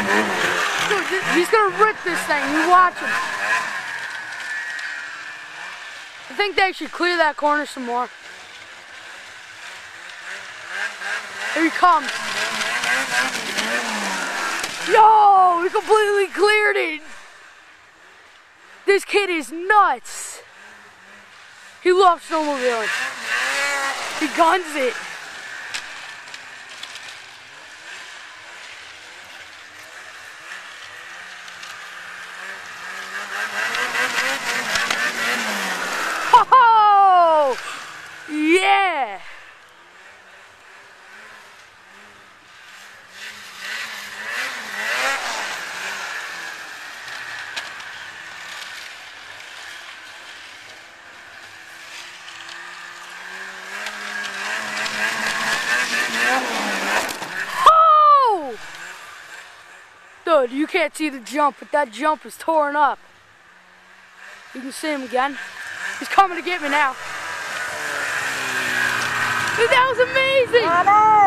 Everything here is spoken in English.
Dude, he's gonna rip this thing. You watch him. I think they should clear that corner some more. Here he comes. Yo, he completely cleared it. This kid is nuts. He loves snowmobiling. He guns it. You can't see the jump, but that jump is torn up. You can see him again. He's coming to get me now. That was amazing!